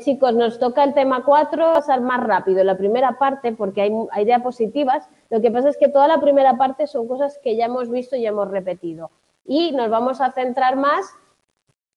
Chicos, nos toca el tema 4, pasar más rápido la primera parte porque hay, hay, diapositivas. Lo que pasa es que toda la primera parte son cosas que ya hemos visto y hemos repetido. Y nos vamos a centrar más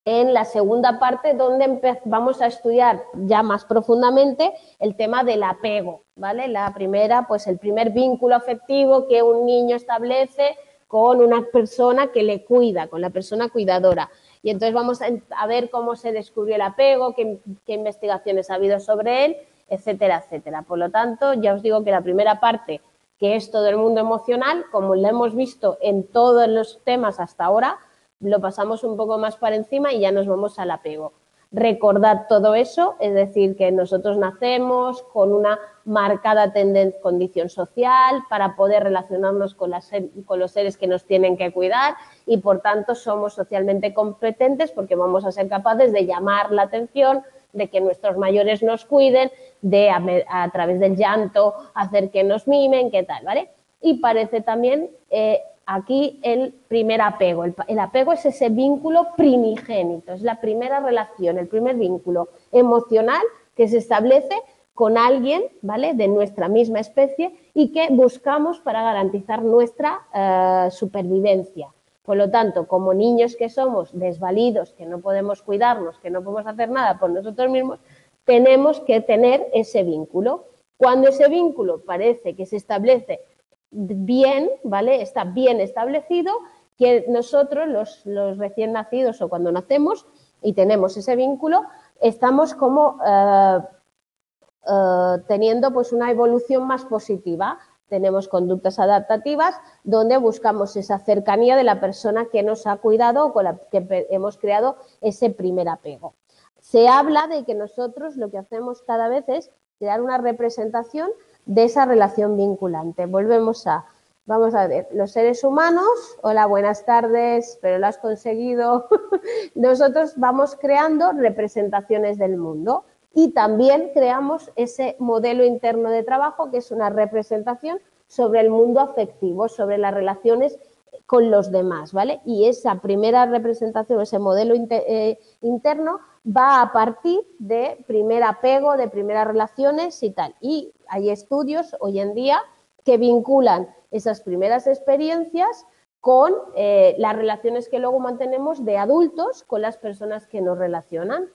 en la segunda parte donde vamos a estudiar ya más profundamente el tema del apego, ¿vale? La primera, pues el primer vínculo afectivo que un niño establece con una persona que le cuida, con la persona cuidadora. Y entonces vamos a, ver cómo se descubrió el apego, qué, investigaciones ha habido sobre él, etcétera, etcétera. Por lo tanto, ya os digo que la primera parte, que es todo el mundo emocional, como lo hemos visto en todos los temas hasta ahora, lo pasamos un poco más para encima y ya nos vamos al apego. Recordad todo eso, es decir, que nosotros nacemos con una marcada condición social para poder relacionarnos con, con los seres que nos tienen que cuidar y por tanto somos socialmente competentes porque vamos a ser capaces de llamar la atención, de que nuestros mayores nos cuiden, de a, través del llanto hacer que nos mimen, qué tal, ¿vale? Y parece también eh, aquí el primer apego. El, apego es ese vínculo primigénito, es la primera relación, el primer vínculo emocional que se establece con alguien, ¿vale? De nuestra misma especie y que buscamos para garantizar nuestra eh, supervivencia. Por lo tanto, como niños que somos desvalidos, que no podemos cuidarnos, que no podemos hacer nada por nosotros mismos, tenemos que tener ese vínculo. Cuando ese vínculo parece que se establece bien, ¿vale? Está bien establecido, que nosotros, los, recién nacidos o cuando nacemos y tenemos ese vínculo, estamos como eh, eh, teniendo pues una evolución más positiva. Tenemos conductas adaptativas donde buscamos esa cercanía de la persona que nos ha cuidado o con la que hemos creado ese primer apego. Se habla de que nosotros lo que hacemos cada vez es crear una representación de esa relación vinculante. Volvemos a, vamos a ver, los seres humanos, hola, buenas tardes, pero lo has conseguido. Nosotros vamos creando representaciones del mundo y también creamos ese modelo interno de trabajo que es una representación sobre el mundo afectivo, sobre las relaciones con los demás, ¿vale? Y esa primera representación, ese modelo eh, interno va a partir de primer apego, de primeras relaciones y tal. Y hay estudios hoy en día que vinculan esas primeras experiencias con eh, las relaciones que luego mantenemos de adultos con las personas que nos relacionan.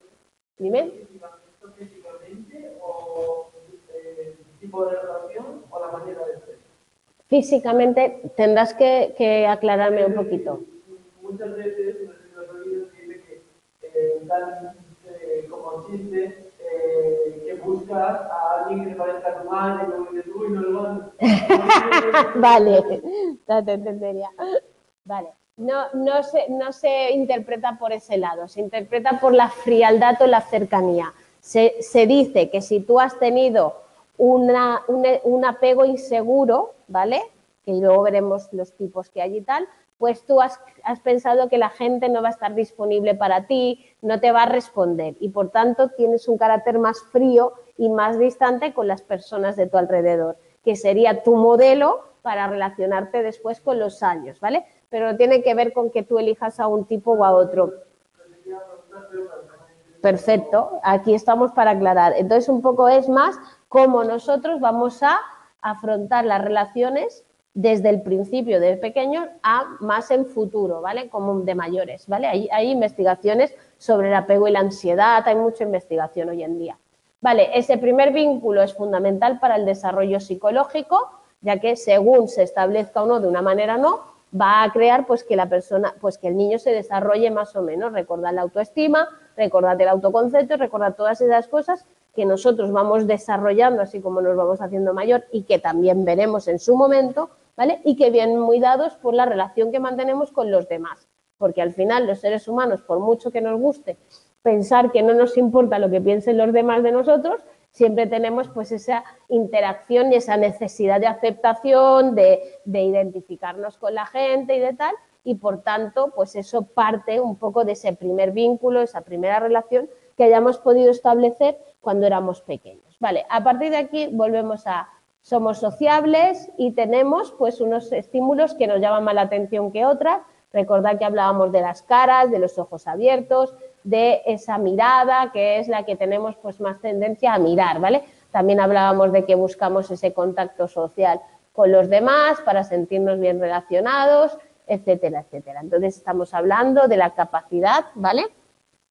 Dime o eh, tipo de relación o la manera de ser? Físicamente tendrás que, que aclararme un poquito. Muchas veces los dice que eh, dan eh, como chiste que buscas a alguien que te parezca a tu madre luego dices, uy, no lo Vale, no te entendería. Vale. No, no, se, no se interpreta por ese lado, se interpreta por la frialdad o la cercanía. Se, dice que si tú has tenido una, un, apego inseguro, ¿vale? Que luego veremos los tipos que hay y tal, pues tú has, pensado que la gente no va a estar disponible para ti, no te va a responder y por tanto tienes un carácter más frío y más distante con las personas de tu alrededor, que sería tu modelo para relacionarte después con los años, ¿vale? Pero tiene que ver con que tú elijas a un tipo o a otro. Perfecto, aquí estamos para aclarar. Entonces, un poco es más cómo nosotros vamos a afrontar las relaciones desde el principio de pequeños a más en futuro, ¿vale? Como de mayores, ¿vale? Hay, hay investigaciones sobre el apego y la ansiedad, hay mucha investigación hoy en día. Vale, ese primer vínculo es fundamental para el desarrollo psicológico, ya que según se establezca o no de una manera o no, va a crear pues que la persona, pues que el niño se desarrolle más o menos, recordar la autoestima, recordar el autoconcepto, recordar todas esas cosas que nosotros vamos desarrollando así como nos vamos haciendo mayor y que también veremos en su momento, ¿vale? Y que vienen muy dados por la relación que mantenemos con los demás, porque al final los seres humanos, por mucho que nos guste pensar que no nos importa lo que piensen los demás de nosotros, siempre tenemos pues esa interacción y esa necesidad de aceptación, de, identificarnos con la gente y de tal, y por tanto, pues eso parte un poco de ese primer vínculo, esa primera relación que hayamos podido establecer cuando éramos pequeños. Vale, a partir de aquí volvemos a somos sociables y tenemos pues unos estímulos que nos llaman más la atención que otras. Recordad que hablábamos de las caras, de los ojos abiertos, de esa mirada que es la que tenemos pues más tendencia a mirar, ¿vale? También hablábamos de que buscamos ese contacto social con los demás para sentirnos bien relacionados, etcétera, etcétera. Entonces estamos hablando de la capacidad, ¿vale?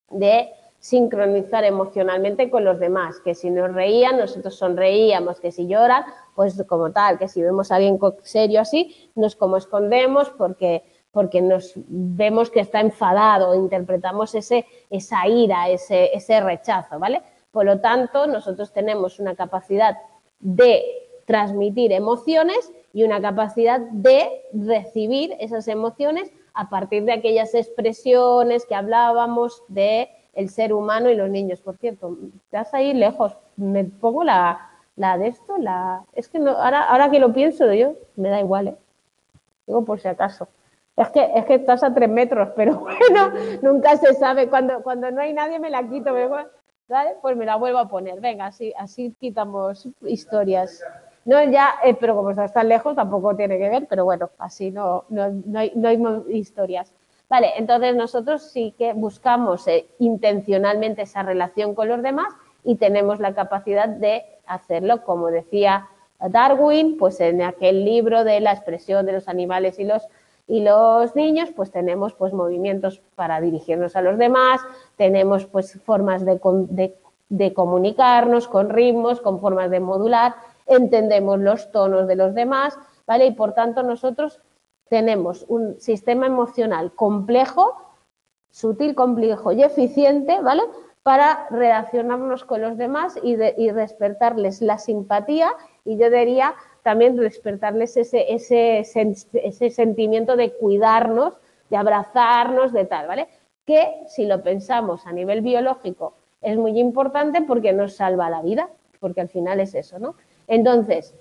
De sincronizar emocionalmente con los demás, que si nos reían, nosotros sonreíamos, que si lloran, pues como tal, que si vemos a alguien serio así, nos como escondemos porque, porque nos vemos que está enfadado, interpretamos ese, esa ira, ese, ese rechazo, ¿vale? Por lo tanto, nosotros tenemos una capacidad de transmitir emociones y una capacidad de recibir esas emociones a partir de aquellas expresiones que hablábamos de el ser humano y los niños. Por cierto, estás ahí lejos. Me pongo la, la de esto, la. Es que no, ahora, ahora que lo pienso yo, me da igual, ¿eh? Digo por si acaso. Es que, es que estás a tres metros, pero bueno, nunca se sabe. Cuando, cuando no hay nadie me la quito, ¿vale? Pues me la vuelvo a poner. Venga, así, así quitamos historias. No, ya, eh, pero como estás tan lejos tampoco tiene que ver, pero bueno, así no, no, no, hay, no hay historias. Vale, entonces nosotros sí que buscamos eh, intencionalmente esa relación con los demás y tenemos la capacidad de hacerlo, como decía Darwin, pues en aquel libro de la expresión de los animales y los y los niños pues tenemos pues movimientos para dirigirnos a los demás, tenemos pues formas de, de, de, comunicarnos con ritmos, con formas de modular, entendemos los tonos de los demás, ¿vale? Y por tanto nosotros tenemos un sistema emocional complejo, sutil, complejo y eficiente, ¿vale? Para relacionarnos con los demás y, despertarles la simpatía y yo diría también despertarles ese, ese, sentimiento de cuidarnos, de abrazarnos, de tal, ¿vale? Que si lo pensamos a nivel biológico es muy importante porque nos salva la vida, porque al final es eso, ¿no? Entonces,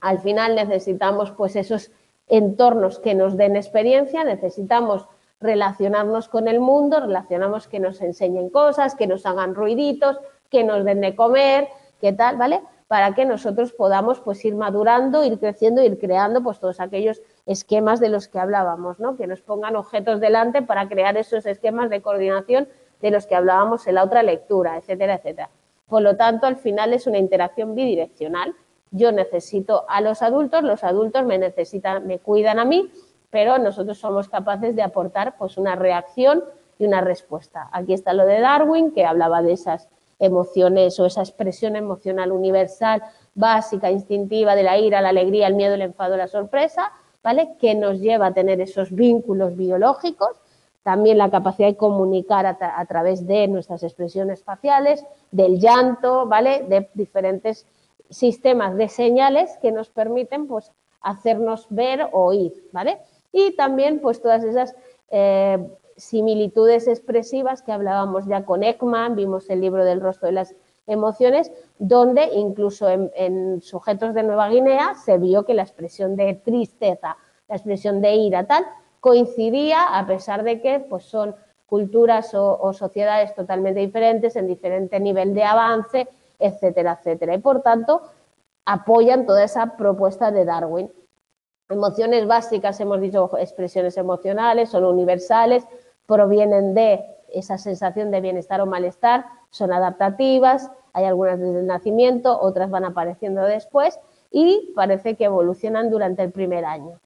al final necesitamos pues esos entornos que nos den experiencia, necesitamos relacionarnos con el mundo, relacionamos que nos enseñen cosas, que nos hagan ruiditos, que nos den de comer, qué tal, ¿vale? Para que nosotros podamos pues ir madurando, ir creciendo, ir creando pues todos aquellos esquemas de los que hablábamos, ¿no? Que nos pongan objetos delante para crear esos esquemas de coordinación de los que hablábamos en la otra lectura, etcétera, etcétera. Por lo tanto, al final es una interacción bidireccional yo necesito a los adultos, los adultos me necesitan, me cuidan a mí, pero nosotros somos capaces de aportar pues una reacción y una respuesta. Aquí está lo de Darwin, que hablaba de esas emociones o esa expresión emocional universal, básica, instintiva, de la ira, la alegría, el miedo, el enfado, la sorpresa, ¿vale? Que nos lleva a tener esos vínculos biológicos, también la capacidad de comunicar a, a través de nuestras expresiones faciales, del llanto, ¿vale? De diferentes sistemas de señales que nos permiten pues, hacernos ver o oír, ¿vale? Y también pues todas esas eh, similitudes expresivas que hablábamos ya con Ekman, vimos el libro del rostro de las emociones, donde incluso en, sujetos de Nueva Guinea se vio que la expresión de tristeza, la expresión de ira, tal, coincidía a pesar de que pues, son culturas o sociedades totalmente diferentes, en diferente nivel de avance, etcétera, etcétera. Y por tanto, apoyan toda esa propuesta de Darwin. Emociones básicas, hemos dicho expresiones emocionales, son universales, provienen de esa sensación de bienestar o malestar, son adaptativas, hay algunas desde el nacimiento, otras van apareciendo después y parece que evolucionan durante el primer año.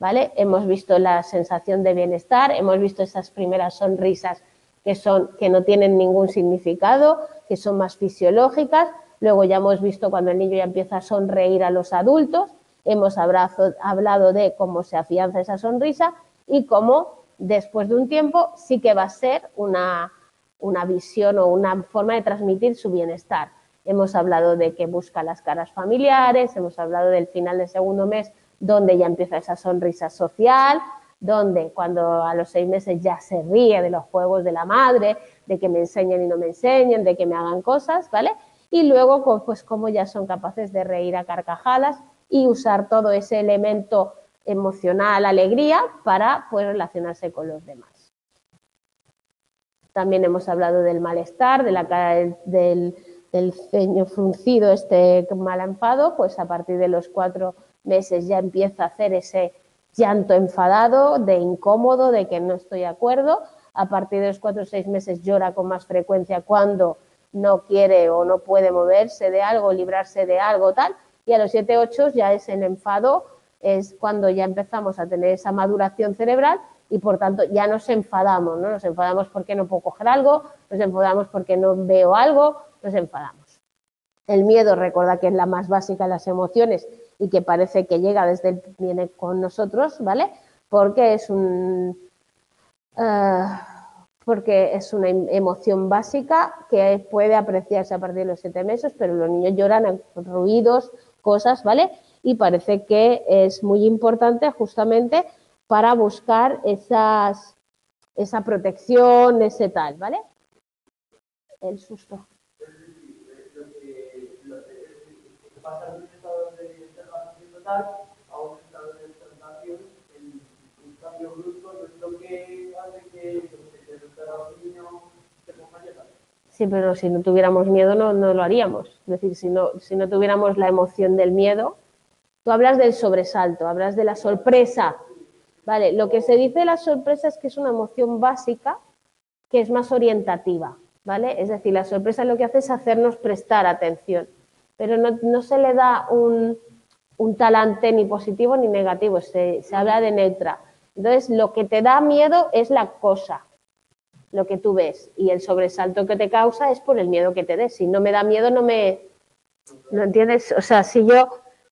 ¿Vale? Hemos visto la sensación de bienestar, hemos visto esas primeras sonrisas que, son, que no tienen ningún significado, que son más fisiológicas. Luego ya hemos visto cuando el niño ya empieza a sonreír a los adultos, hemos hablado de cómo se afianza esa sonrisa y cómo después de un tiempo sí que va a ser una, una visión o una forma de transmitir su bienestar. Hemos hablado de que busca las caras familiares, hemos hablado del final del segundo mes donde ya empieza esa sonrisa social, donde cuando a los seis meses ya se ríe de los juegos de la madre, de que me enseñen y no me enseñen, de que me hagan cosas, ¿vale? Y luego, pues como ya son capaces de reír a carcajadas y usar todo ese elemento emocional, alegría, para pues, relacionarse con los demás. También hemos hablado del malestar, de la cara del, del ceño fruncido, este mal enfado, pues a partir de los cuatro meses ya empieza a hacer ese llanto enfadado, de incómodo, de que no estoy de acuerdo, a partir de los cuatro o seis meses llora con más frecuencia cuando no quiere o no puede moverse de algo, librarse de algo, tal, y a los siete, ocho ya es el enfado, es cuando ya empezamos a tener esa maduración cerebral y por tanto ya nos enfadamos, ¿no? Nos enfadamos porque no puedo coger algo, nos enfadamos porque no veo algo, nos enfadamos. El miedo, recuerda que es la más básica de las emociones y que parece que llega desde el, viene con nosotros, ¿vale? Porque es un eh, porque es una em, emoción básica que puede apreciarse a partir de los siete meses, pero los niños lloran ruidos, cosas, ¿vale? Y parece que es muy importante justamente para buscar esas, esa protección, ese tal, ¿vale? El susto. Sí, pero si no tuviéramos miedo no, no lo haríamos. Es decir, si no, si no tuviéramos la emoción del miedo, tú hablas del sobresalto, hablas de la sorpresa. Vale, lo que se dice de la sorpresa es que es una emoción básica que es más orientativa, ¿vale? Es decir, la sorpresa lo que hace es hacernos prestar atención, pero no, no se le da un, un, talante ni positivo ni negativo, se, se habla de neutra. Entonces, lo que te da miedo es la cosa, lo que tú ves y el sobresalto que te causa es por el miedo que te des. Si no me da miedo, no me... ¿No entiendes? O sea, si yo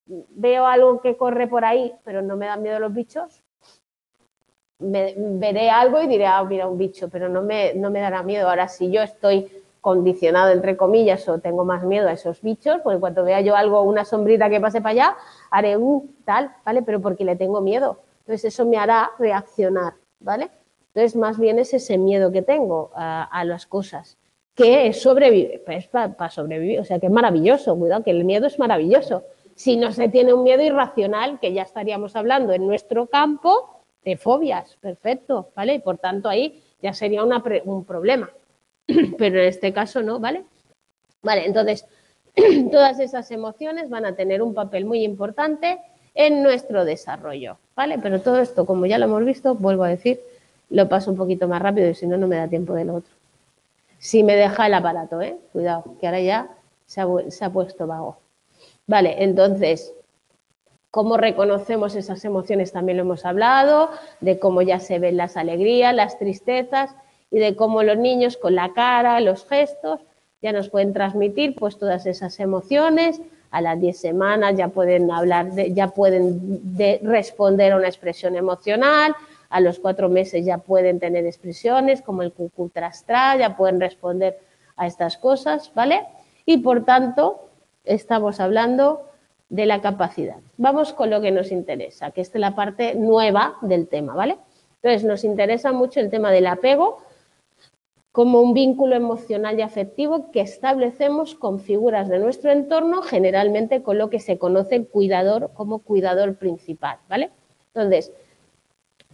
veo algo que corre por ahí, pero no me dan miedo los bichos, veré algo y diré, ah, mira, un bicho, pero no me, no me dará miedo. Ahora, si yo estoy condicionado, entre comillas, o tengo más miedo a esos bichos, pues en cuanto vea yo algo, una sombrita que pase para allá, haré un tal, ¿vale? Pero porque le tengo miedo. Entonces, eso me hará reaccionar, ¿vale? Entonces, más bien es ese miedo que tengo a, las cosas, que es sobrevivir, pues para sobrevivir, o sea, que es maravilloso, cuidado, que el miedo es maravilloso. Si no se tiene un miedo irracional, que ya estaríamos hablando en nuestro campo de fobias, perfecto, ¿vale? Y por tanto ahí ya sería un problema, pero en este caso no, ¿vale? Vale, entonces, todas esas emociones van a tener un papel muy importante en nuestro desarrollo, ¿vale? Pero todo esto, como ya lo hemos visto, vuelvo a decir, lo paso un poquito más rápido y si no, no me da tiempo del otro. Si me deja el aparato, ¿eh? Cuidado, que ahora ya se ha, puesto vago. Vale, entonces, cómo reconocemos esas emociones también lo hemos hablado, de cómo ya se ven las alegrías, las tristezas y de cómo los niños con la cara, los gestos, ya nos pueden transmitir pues todas esas emociones. A las 10 semanas ya pueden hablar, de, ya pueden responder a una expresión emocional, a los cuatro meses ya pueden tener expresiones como el cucutrastra, ya pueden responder a estas cosas, ¿vale? Y por tanto, estamos hablando de la capacidad. Vamos con lo que nos interesa, que es la parte nueva del tema, ¿vale? Entonces, nos interesa mucho el tema del apego como un vínculo emocional y afectivo que establecemos con figuras de nuestro entorno, generalmente con lo que se conoce el cuidador como cuidador principal, ¿vale? Entonces,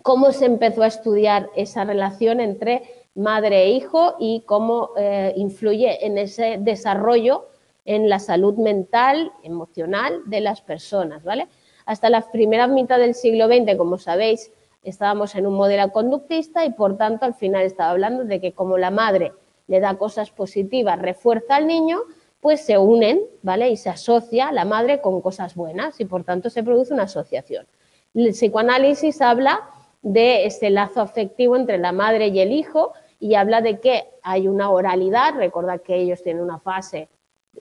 cómo se empezó a estudiar esa relación entre madre e hijo y cómo eh, influye en ese desarrollo en la salud mental, emocional de las personas, ¿vale? Hasta la primera mitad del siglo XX, como sabéis, estábamos en un modelo conductista y por tanto al final estaba hablando de que como la madre le da cosas positivas, refuerza al niño, pues se unen, ¿vale? Y se asocia la madre con cosas buenas y por tanto se produce una asociación. El psicoanálisis habla de ese lazo afectivo entre la madre y el hijo y habla de que hay una oralidad, recordad que ellos tienen una fase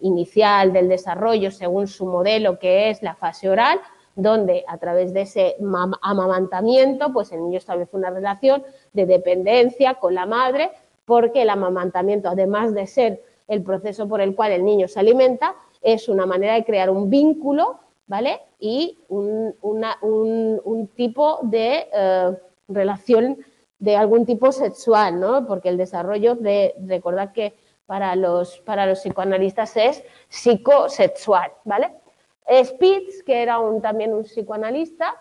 inicial del desarrollo según su modelo que es la fase oral, donde a través de ese amamantamiento, pues el niño establece una relación de dependencia con la madre, porque el amamantamiento, además de ser el proceso por el cual el niño se alimenta, es una manera de crear un vínculo ¿vale? Y un, tipo de eh, relación de algún tipo sexual, ¿no? Porque el desarrollo de, recordad que para los, para los psicoanalistas es psicosexual, ¿vale? Spitz, que era también un psicoanalista,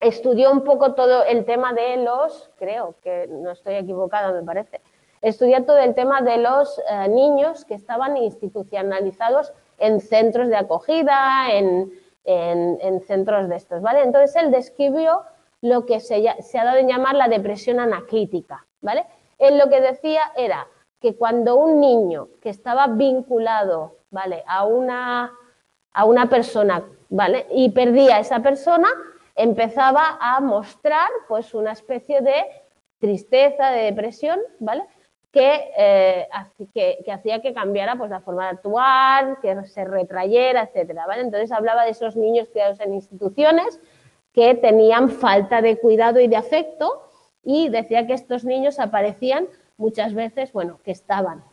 estudió un poco todo el tema de los, creo que no estoy equivocada, me parece, estudió todo el tema de los eh, niños que estaban institucionalizados en centros de acogida, en, centros de estos, ¿vale? Entonces él describió lo que se, ha dado en llamar la depresión anaclítica, ¿vale? Él lo que decía era que cuando un niño que estaba vinculado, ¿vale? A una, a una persona, ¿vale? Y perdía a esa persona, empezaba a mostrar pues una especie de tristeza, de depresión, ¿vale? Que, eh, que, hacía que cambiara pues, la forma de actuar, que se retrayera, etcétera, ¿vale? Entonces hablaba de esos niños criados en instituciones que tenían falta de cuidado y de afecto y decía que estos niños aparecían muchas veces, bueno, que estaban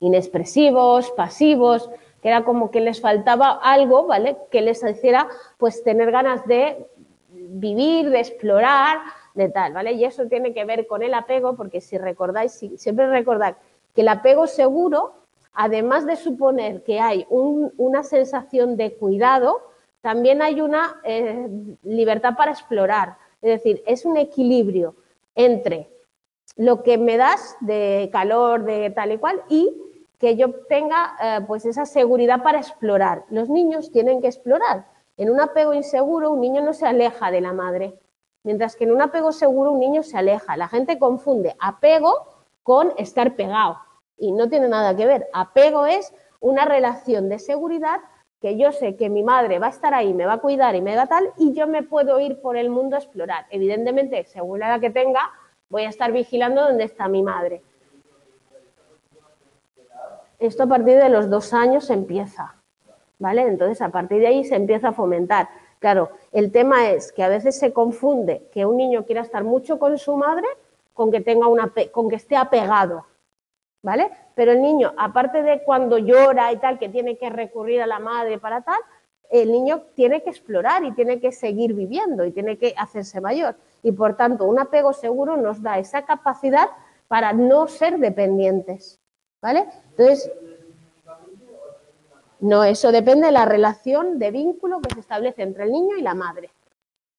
inexpresivos, pasivos, que era como que les faltaba algo, ¿vale? Que les hiciera pues tener ganas de vivir, de explorar, de tal, ¿vale? Y eso tiene que ver con el apego, porque si recordáis, siempre recordad que el apego seguro, además de suponer que hay una sensación de cuidado, también hay una eh, libertad para explorar. Es decir, es un equilibrio entre lo que me das de calor, de tal y cual, y que yo tenga eh, pues esa seguridad para explorar. Los niños tienen que explorar. En un apego inseguro, un niño no se aleja de la madre, mientras que en un apego seguro, un niño se aleja. La gente confunde apego con estar pegado y no tiene nada que ver. Apego es una relación de seguridad que yo sé que mi madre va a estar ahí, me va a cuidar y me da tal, y yo me puedo ir por el mundo a explorar. Evidentemente, según la edad que tenga, voy a estar vigilando dónde está mi madre. Esto a partir de los dos años empieza, ¿vale? Entonces, a partir de ahí se empieza a fomentar. Claro, el tema es que a veces se confunde que un niño quiera estar mucho con su madre con que, tenga una, con que esté apegado, ¿vale? Pero el niño, aparte de cuando llora y tal, que tiene que recurrir a la madre para tal, el niño tiene que explorar y tiene que seguir viviendo y tiene que hacerse mayor y por tanto un apego seguro nos da esa capacidad para no ser dependientes. ¿Vale? Entonces, no, eso depende de la relación de vínculo que se establece entre el niño y la madre.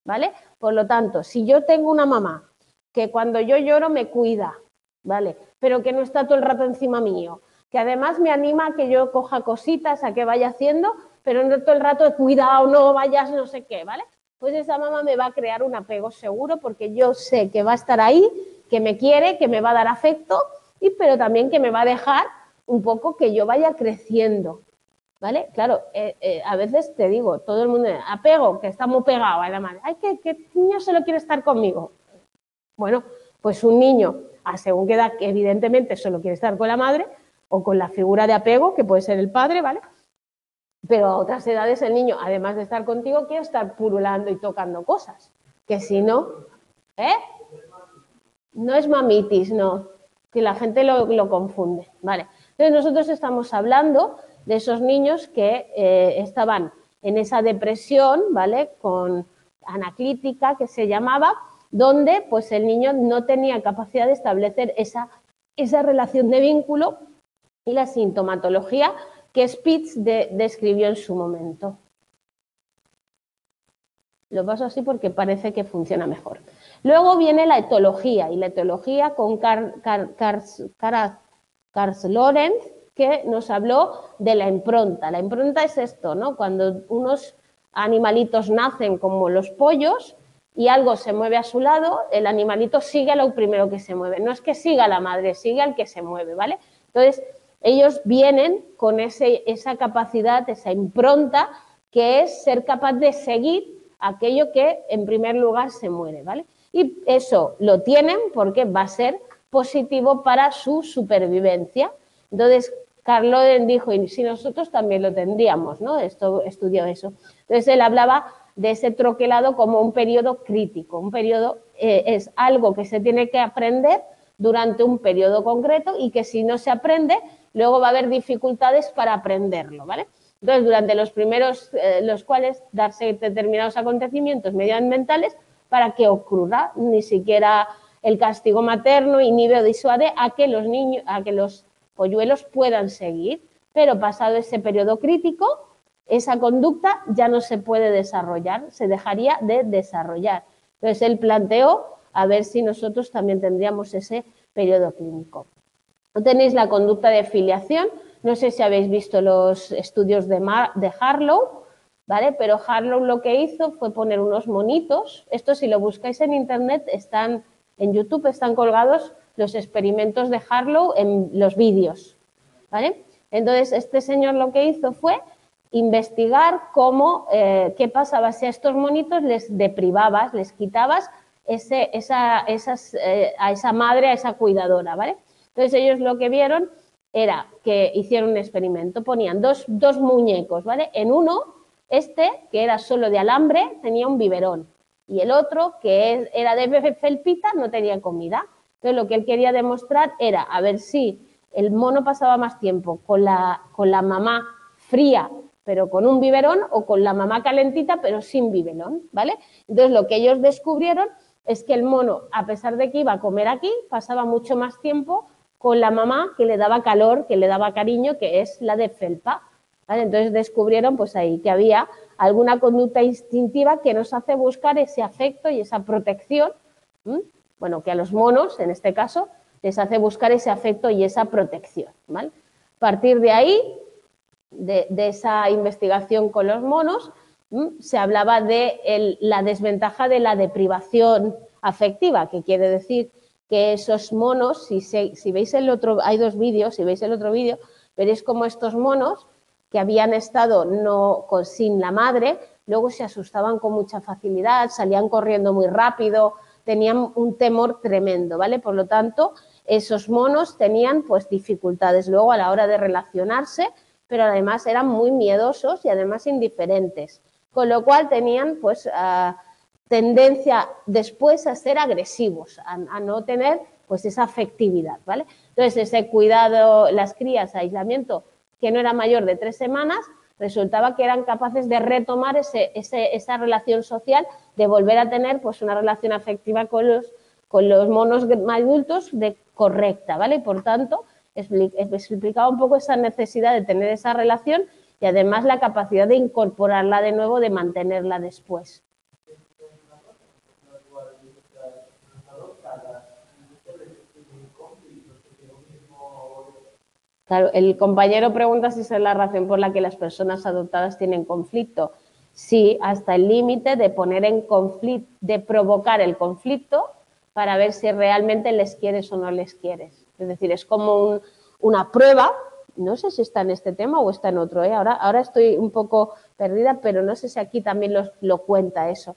¿Vale? Por lo tanto, si yo tengo una mamá que cuando yo lloro me cuida, ¿vale? Pero que no está todo el rato encima mío, que además me anima a que yo coja cositas, a que vaya haciendo, pero no todo el rato cuidado, no vayas, no sé qué, ¿vale? pues esa mamá me va a crear un apego seguro porque yo sé que va a estar ahí, que me quiere, que me va a dar afecto, y pero también que me va a dejar un poco que yo vaya creciendo. ¿Vale? Claro, eh, eh, a veces te digo, todo el mundo, apego, que está muy pegado a la madre, ay, que, que niño solo quiere estar conmigo. Bueno, pues un niño, a según qué edad, que evidentemente solo quiere estar con la madre o con la figura de apego, que puede ser el padre, ¿vale? Pero a otras edades el niño, además de estar contigo, quiere estar purulando y tocando cosas. Que si no, ¿eh? No es mamitis, no. La gente lo, confunde. Vale. Entonces nosotros estamos hablando de esos niños que eh, estaban en esa depresión, ¿vale? Con anaclítica que se llamaba, donde pues el niño no tenía capacidad de establecer esa relación de vínculo y la sintomatología que Spitz describió en su momento. Lo paso así porque parece que funciona mejor. Luego viene la etología, y la etología con Carl, Lorenz, que nos habló de la impronta. La impronta es esto, ¿no? Cuando unos animalitos nacen como los pollos y algo se mueve a su lado, el animalito sigue a lo primero que se mueve. No es que siga la madre, sigue al que se mueve, ¿vale? Entonces, ellos vienen con esa capacidad, esa impronta, que es ser capaz de seguir aquello que en primer lugar se muere, ¿vale? Y eso lo tienen porque va a ser positivo para su supervivencia. Entonces, Carlo dijo, y si nosotros también lo tendríamos, ¿no? Esto estudió eso. Entonces, él hablaba de ese troquelado como un periodo crítico. Un periodo eh, es algo que se tiene que aprender durante un periodo concreto y que si no se aprende, luego va a haber dificultades para aprenderlo, ¿vale? Entonces, durante los primeros, eh, los cuales darse determinados acontecimientos medioambientales para que ocurra ni siquiera el castigo materno inhibe o disuade a que los niños, a que los polluelos puedan seguir, pero pasado ese periodo crítico, esa conducta ya no se puede desarrollar, se dejaría de desarrollar. Entonces, él planteó a ver si nosotros también tendríamos ese periodo clínico. No tenéis la conducta de filiación. No sé si habéis visto los estudios de, Harlow, ¿vale? Pero Harlow lo que hizo fue poner unos monitos. Esto si lo buscáis en internet están en YouTube están colgados los experimentos de Harlow en los vídeos. ¿vale? Entonces, este señor lo que hizo fue investigar cómo, eh, qué pasaba si a estos monitos les deprivabas, les quitabas ese, esa, esas, eh, a esa madre, a esa cuidadora, ¿vale? Entonces ellos lo que vieron era que hicieron un experimento, ponían dos, dos muñecos, ¿vale? En uno, este, que era solo de alambre, tenía un biberón y el otro, que era de felpita, no tenía comida. Entonces lo que él quería demostrar era a ver si el mono pasaba más tiempo con la, con la mamá fría pero con un biberón o con la mamá calentita pero sin biberón, ¿vale? Entonces lo que ellos descubrieron es que el mono, a pesar de que iba a comer aquí, pasaba mucho más tiempo con la mamá que le daba calor, que le daba cariño, que es la de felpa. Entonces descubrieron pues ahí que había alguna conducta instintiva que nos hace buscar ese afecto y esa protección, bueno, que a los monos, en este caso, les hace buscar ese afecto y esa protección. A partir de ahí, de, esa investigación con los monos, se hablaba de la desventaja de la deprivación afectiva, que quiere decir que esos monos, si, si veis el otro, hay dos vídeos, si veis el otro vídeo, veréis como estos monos que habían estado no, sin la madre, luego se asustaban con mucha facilidad, salían corriendo muy rápido, tenían un temor tremendo, ¿vale? Por lo tanto, esos monos tenían pues dificultades luego a la hora de relacionarse, pero además eran muy miedosos y además indiferentes, con lo cual tenían pues ah, tendencia después a ser agresivos, a, no tener pues esa afectividad, ¿vale? Entonces ese cuidado, las crías, aislamiento, que no era mayor de tres semanas, resultaba que eran capaces de retomar esa relación social, de volver a tener pues una relación afectiva con los, con los monos adultos de correcta, ¿vale? por tanto, explicaba un poco esa necesidad de tener esa relación y además la capacidad de incorporarla de nuevo, de mantenerla después. Claro, el compañero pregunta si es la razón por la que las personas adoptadas tienen conflicto. Sí, hasta el límite de poner en conflicto, de provocar el conflicto para ver si realmente les quieres o no les quieres. Es decir, es como una prueba, no sé si está en este tema o está en otro, ¿eh? ahora, ahora estoy un poco perdida, pero no sé si aquí también lo cuenta eso.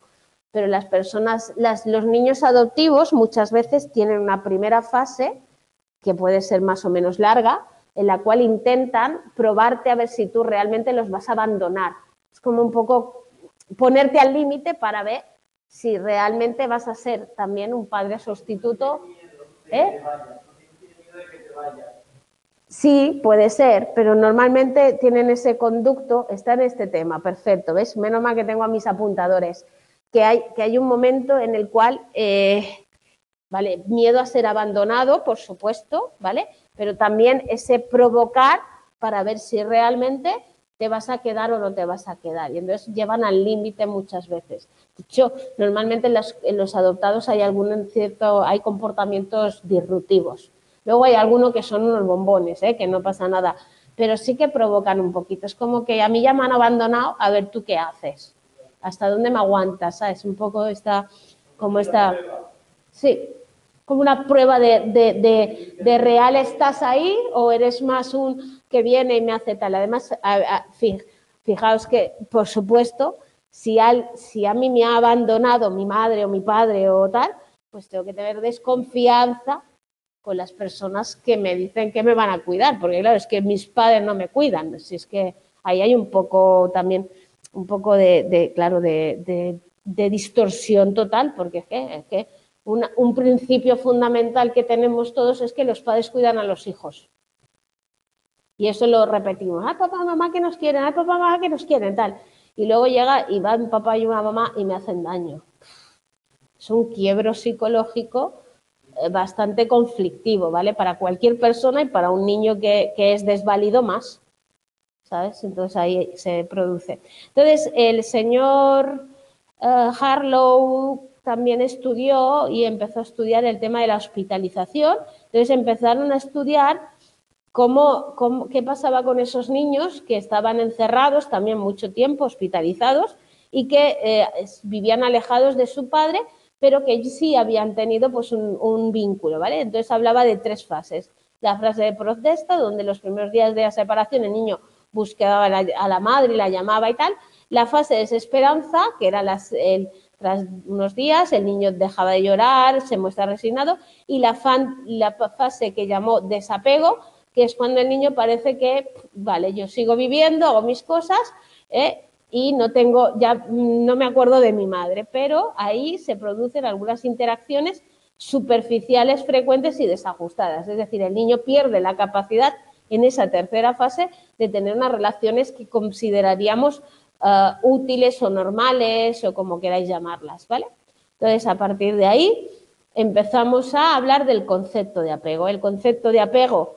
Pero las personas, los niños adoptivos muchas veces tienen una primera fase que puede ser más o menos larga, en la cual intentan probarte a ver si tú realmente los vas a abandonar. Es como un poco ponerte al límite para ver si realmente vas a ser también un padre sustituto. ¿eh? Sí, puede ser, pero normalmente tienen ese conducto, está en este tema, perfecto, ¿ves? Menos mal que tengo a mis apuntadores, que hay, que hay un momento en el cual, eh, ¿vale? Miedo a ser abandonado, por supuesto, ¿vale? Pero también ese provocar para ver si realmente te vas a quedar o no te vas a quedar. Y entonces llevan al límite muchas veces. De hecho, normalmente en, los adoptados hay algún cierto, hay comportamientos disruptivos. Luego hay algunos que son unos bombones, ¿eh? que no pasa nada, pero sí que provocan un poquito. Es como que a mí ya me han abandonado, a ver tú qué haces, hasta dónde me aguantas, ¿sabes? Un poco está como esta... Sí, como una prueba de, de, real estás ahí o eres más un que viene y me hace tal. Además, fijaos que, por supuesto, si, al, si a mí me ha abandonado mi madre o mi padre o tal, pues tengo que tener desconfianza con las personas que me dicen que me van a cuidar, porque claro, es que mis padres no me cuidan, si es que ahí hay un poco también, un poco de, claro, de, distorsión total, porque es que, es que un principio fundamental que tenemos todos es que los padres cuidan a los hijos. Y eso lo repetimos. Ah, papá, mamá que nos quieren, ah, papá, mamá que nos quieren, tal. Y luego llega y va un papá y una mamá y me hacen daño. Es un quiebro psicológico eh, bastante conflictivo, ¿vale? Para cualquier persona y para un niño que, es desvalido más. ¿Sabes? Entonces ahí se produce. Entonces, el señor uh, Harlow también estudió y empezó a estudiar el tema de la hospitalización. Entonces empezaron a estudiar cómo, qué pasaba con esos niños que estaban encerrados también mucho tiempo, hospitalizados y que eh, vivían alejados de su padre, pero que sí habían tenido pues un, vínculo, ¿vale? Entonces hablaba de tres fases. La fase de protesta, donde los primeros días de la separación el niño buscaba a la, madre y la llamaba y tal. La fase de desesperanza, que era las, tras unos días el niño dejaba de llorar, se muestra resignado. Y la, fase que llamó desapego, que es cuando el niño parece que, vale, yo sigo viviendo, hago mis cosas, ¿eh? y no tengo, ya no me acuerdo de mi madre, pero ahí se producen algunas interacciones superficiales, frecuentes y desajustadas. Es decir, el niño pierde la capacidad en esa tercera fase de tener unas relaciones que consideraríamos eh, útiles o normales o como queráis llamarlas, ¿vale? Entonces, a partir de ahí empezamos a hablar del concepto de apego. El concepto de apego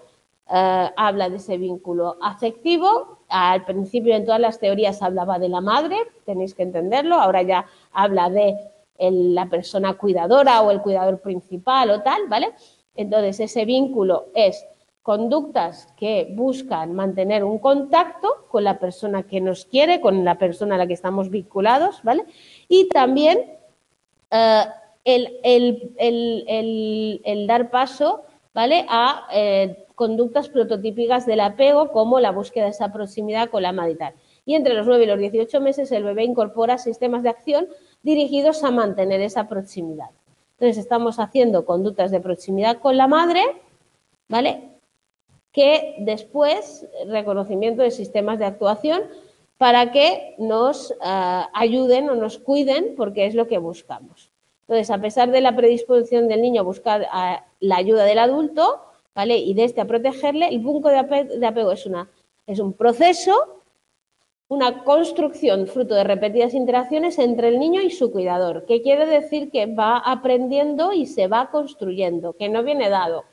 eh, habla de ese vínculo afectivo. Al principio en todas las teorías hablaba de la madre, tenéis que entenderlo. Ahora ya habla de la persona cuidadora o el cuidador principal o tal, ¿vale? Entonces ese vínculo es conductas que buscan mantener un contacto con la persona que nos quiere, con la persona a la que estamos vinculados, ¿vale? Y también eh, el, dar paso, ¿vale? A eh, conductas prototípicas del apego como la búsqueda de esa proximidad con la madre y tal. Y entre los 9 y los 18 meses el bebé incorpora sistemas de acción dirigidos a mantener esa proximidad. Entonces estamos haciendo conductas de proximidad con la madre, ¿vale? Que después reconocimiento de sistemas de actuación para que nos eh, ayuden o nos cuiden porque es lo que buscamos. Entonces, a pesar de la predisposición del niño a buscar eh, la ayuda del adulto, ¿vale? Y de este a protegerle, el punto de apego, es, una, es un proceso, una construcción fruto de repetidas interacciones entre el niño y su cuidador, que quiere decir que va aprendiendo y se va construyendo, que no viene dado,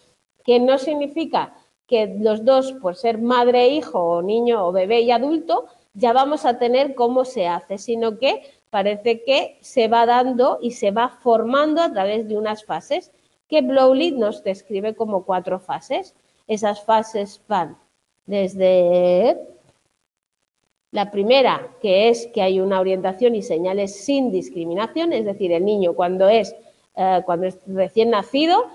que no significa que los dos, por ser madre e hijo, o niño o bebé y adulto, ya vamos a tener cómo se hace, sino que parece que se va dando y se va formando a través de unas fases que Blowley nos describe como cuatro fases. Esas fases van desde la primera, que es que hay una orientación y señales sin discriminación, es decir, el niño cuando es, eh, cuando es recién nacido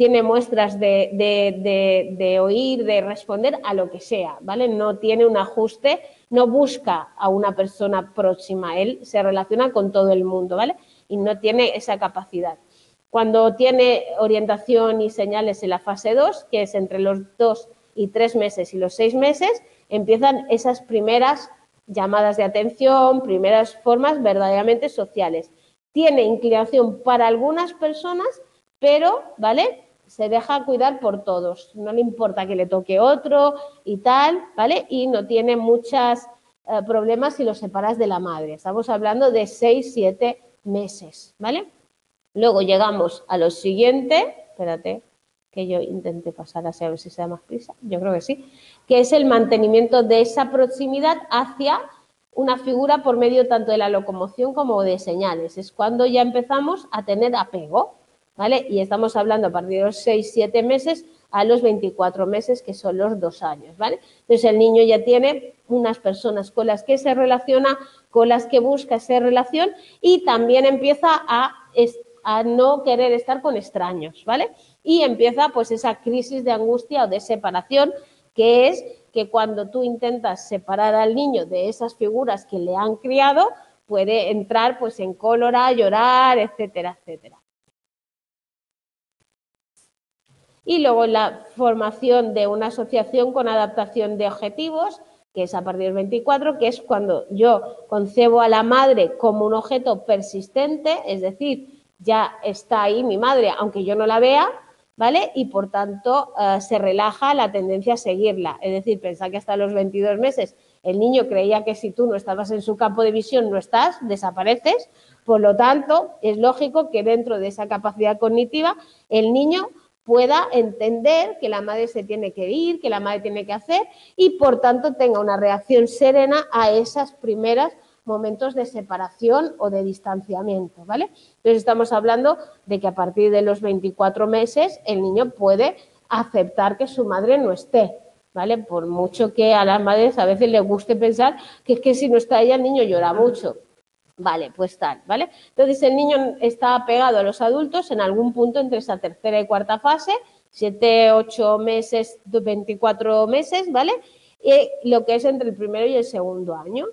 tiene muestras de, oír, de responder a lo que sea, ¿vale? No tiene un ajuste, no busca a una persona próxima, él se relaciona con todo el mundo, ¿vale? Y no tiene esa capacidad. Cuando tiene orientación y señales en la fase 2, que es entre los 2 y 3 meses y los 6 meses, empiezan esas primeras llamadas de atención, primeras formas verdaderamente sociales. Tiene inclinación para algunas personas, pero, ¿vale? Se deja cuidar por todos. No le importa que le toque otro y tal, ¿vale? Y no tiene muchos eh, problemas si lo separas de la madre. Estamos hablando de 6, 7 meses, ¿vale? Luego llegamos a lo siguiente, espérate que yo intente pasar así a ver si se da más prisa, yo creo que sí, que es el mantenimiento de esa proximidad hacia una figura por medio tanto de la locomoción como de señales. Es cuando ya empezamos a tener apego, ¿vale? Y estamos hablando a partir de los 6, 7 meses a los 24 meses, que son los dos años, ¿vale? Entonces el niño ya tiene unas personas con las que se relaciona, con las que busca esa relación y también empieza a a no querer estar con extraños, ¿vale? Y empieza pues esa crisis de angustia o de separación que es que cuando tú intentas separar al niño de esas figuras que le han criado, puede entrar pues en cólera, llorar, etcétera, etcétera. Y luego la formación de una asociación con adaptación de objetivos, que es a partir del 24, que es cuando yo concebo a la madre como un objeto persistente, es decir, ya está ahí mi madre, aunque yo no la vea, ¿vale? Y por tanto eh, se relaja la tendencia a seguirla. Es decir, pensar que hasta los 22 meses el niño creía que si tú no estabas en su campo de visión no estás, desapareces. Por lo tanto, es lógico que dentro de esa capacidad cognitiva el niño pueda entender que la madre se tiene que ir, que la madre tiene que hacer y por tanto tenga una reacción serena a esas primeras momentos de separación o de distanciamiento, ¿vale? Entonces estamos hablando de que a partir de los 24 meses el niño puede aceptar que su madre no esté, ¿vale? Por mucho que a las madres a veces les guste pensar que es que si no está ella el niño llora mucho. Vale, pues tal, ¿vale? Entonces el niño está pegado a los adultos en algún punto entre esa tercera y cuarta fase, 7, 8 meses, 24 meses, ¿vale? Y lo que es entre el primero y el segundo año.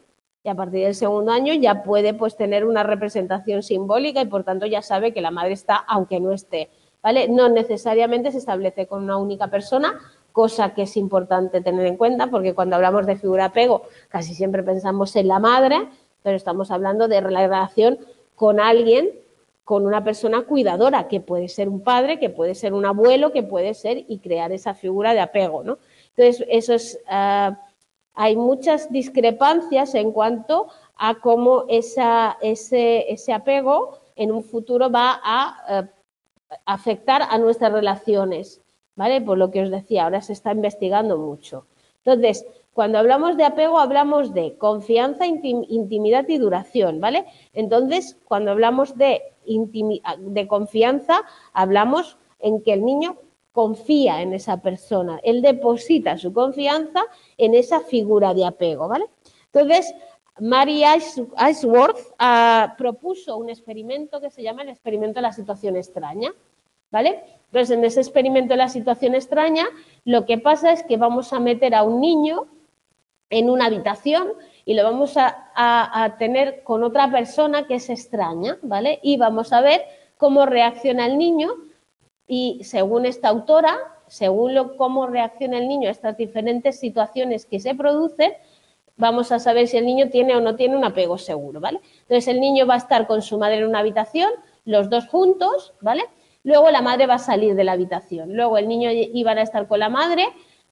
Y a partir del segundo año ya puede pues tener una representación simbólica y por tanto ya sabe que la madre está aunque no esté, ¿vale? No necesariamente se establece con una única persona, cosa que es importante tener en cuenta porque cuando hablamos de figura apego casi siempre pensamos en la madre, pero estamos hablando de relación con alguien, con una persona cuidadora, que puede ser un padre, que puede ser un abuelo, que puede ser y crear esa figura de apego, ¿no? Entonces, eso es, ah, hay muchas discrepancias en cuanto a cómo ese, ese, apego en un futuro va a eh, afectar a nuestras relaciones, ¿vale? Por lo que os decía, ahora se está investigando mucho. Entonces, cuando hablamos de apego, hablamos de confianza, intimidad y duración, ¿vale? Entonces, cuando hablamos de, de confianza, hablamos en que el niño confía en esa persona, él deposita su confianza en esa figura de apego, ¿vale? Entonces, Mary Iceworth ah, propuso un experimento que se llama el experimento de la situación extraña, ¿vale? Entonces, en ese experimento de la situación extraña, lo que pasa es que vamos a meter a un niño en una habitación y lo vamos a, tener con otra persona que es extraña, ¿vale? Y vamos a ver cómo reacciona el niño y según esta autora, según lo, cómo reacciona el niño a estas diferentes situaciones que se producen, vamos a saber si el niño tiene o no tiene un apego seguro, ¿vale? Entonces el niño va a estar con su madre en una habitación, los dos juntos, ¿vale? Luego la madre va a salir de la habitación, luego el niño iba a estar con la madre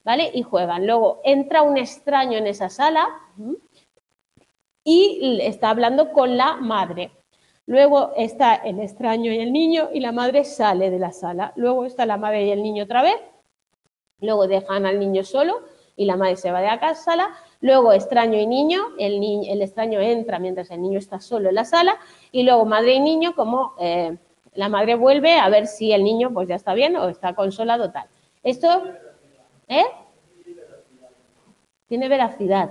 ¿vale? Y juegan. Luego entra un extraño en esa sala y está hablando con la madre. Luego está el extraño y el niño y la madre sale de la sala. Luego está la madre y el niño otra vez. Luego dejan al niño solo y la madre se va de la sala. Luego extraño y niño, el, el extraño entra mientras el niño está solo en la sala. Y luego madre y niño, como eh, la madre vuelve a ver si el niño pues ya está bien o está consolado tal. Esto ¿Eh? Tiene veracidad.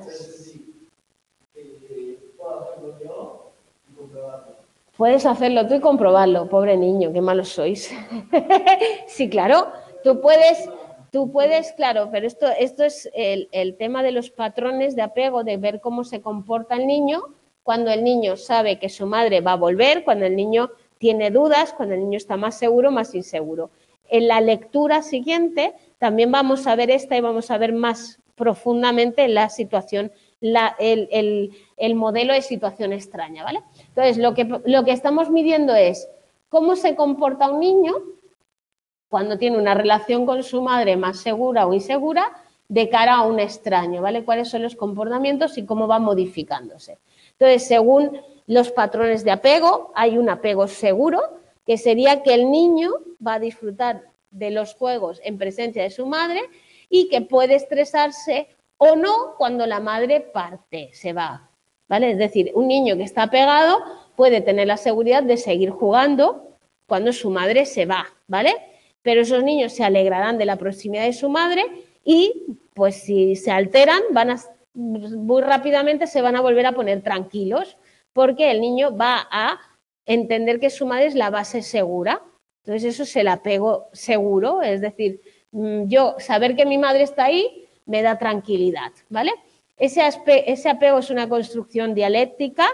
Puedes hacerlo tú y comprobarlo, pobre niño, qué malos sois. sí, claro, tú puedes, tú puedes, claro, pero esto, esto es el, el, tema de los patrones de apego, de ver cómo se comporta el niño cuando el niño sabe que su madre va a volver, cuando el niño tiene dudas, cuando el niño está más seguro, más inseguro. En la lectura siguiente también vamos a ver esta y vamos a ver más profundamente la situación, el, modelo de situación extraña, ¿vale? Entonces, lo que, lo que estamos midiendo es cómo se comporta un niño cuando tiene una relación con su madre más segura o insegura de cara a un extraño, ¿vale? Cuáles son los comportamientos y cómo va modificándose. Entonces, según los patrones de apego, hay un apego seguro, que sería que el niño va a disfrutar de los juegos en presencia de su madre y que puede estresarse o no cuando la madre parte, se va. ¿Vale? Es decir, un niño que está pegado puede tener la seguridad de seguir jugando cuando su madre se va, ¿vale? Pero esos niños se alegrarán de la proximidad de su madre y pues si se alteran van a muy rápidamente se van a volver a poner tranquilos porque el niño va a entender que su madre es la base segura entonces eso es el apego seguro, es decir, mm, yo saber que mi madre está ahí me da tranquilidad, ¿vale? Ese, apego es una construcción dialéctica,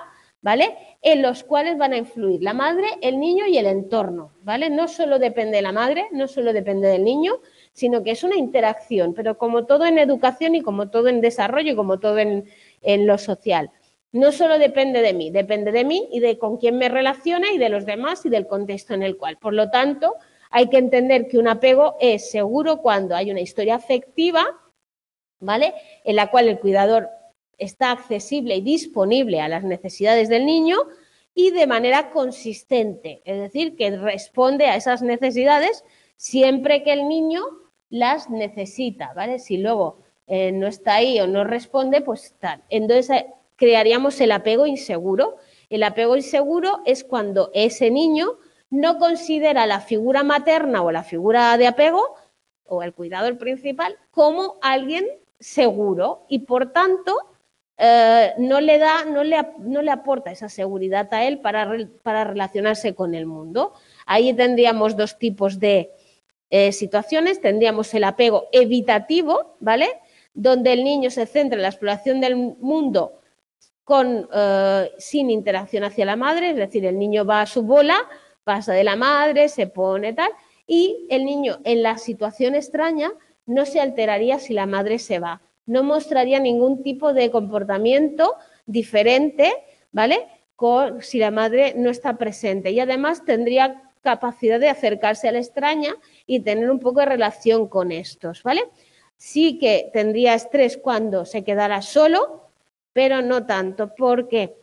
¿vale? En los cuales van a influir la madre, el niño y el entorno, ¿vale? No solo depende de la madre, no solo depende del niño, sino que es una interacción, pero como todo en educación y como todo en desarrollo y como todo en lo social no solo depende de mí, depende de mí y de con quién me relaciona y de los demás y del contexto en el cual. Por lo tanto, hay que entender que un apego es seguro cuando hay una historia afectiva, ¿vale? En la cual el cuidador está accesible y disponible a las necesidades del niño y de manera consistente, es decir, que responde a esas necesidades siempre que el niño las necesita, ¿vale? Si luego eh, no está ahí o no responde, pues tal. Entonces, crearíamos el apego inseguro. El apego inseguro es cuando ese niño no considera la figura materna o la figura de apego o el cuidador principal como alguien seguro y por tanto eh, no, le da, no, le, no le aporta esa seguridad a él para, para relacionarse con el mundo. Ahí tendríamos dos tipos de eh, situaciones. Tendríamos el apego evitativo, ¿vale? Donde el niño se centra en la exploración del mundo con, eh, sin interacción hacia la madre, es decir, el niño va a su bola, pasa de la madre, se pone tal, y el niño en la situación extraña no se alteraría si la madre se va, no mostraría ningún tipo de comportamiento diferente, ¿vale? Con, si la madre no está presente y además tendría capacidad de acercarse a la extraña y tener un poco de relación con estos, ¿vale? Sí que tendría estrés cuando se quedara solo, pero no tanto, porque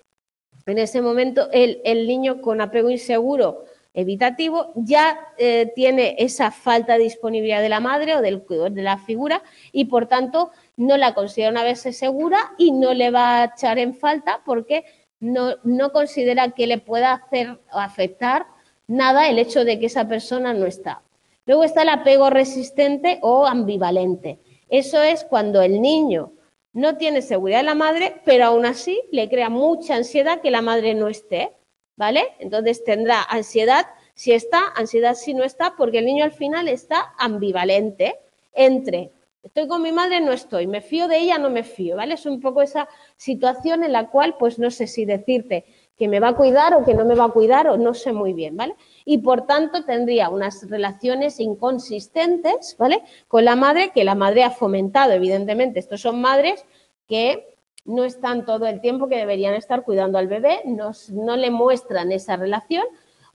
en ese momento el, niño con apego inseguro evitativo ya eh, tiene esa falta de disponibilidad de la madre o del, de la figura y por tanto no la considera una vez segura y no le va a echar en falta porque no, no considera que le pueda hacer o afectar nada el hecho de que esa persona no está. Luego está el apego resistente o ambivalente. Eso es cuando el niño no tiene seguridad de la madre, pero aún así le crea mucha ansiedad que la madre no esté, ¿vale? Entonces tendrá ansiedad si está, ansiedad si no está, porque el niño al final está ambivalente entre estoy con mi madre, no estoy, me fío de ella, no me fío, ¿vale? Es un poco esa situación en la cual, pues no sé si decirte que me va a cuidar o que no me va a cuidar o no sé muy bien, ¿vale? Y por tanto tendría unas relaciones inconsistentes, ¿vale? Con la madre que la madre ha fomentado, evidentemente. Estos son madres que no están todo el tiempo que deberían estar cuidando al bebé, no, le muestran esa relación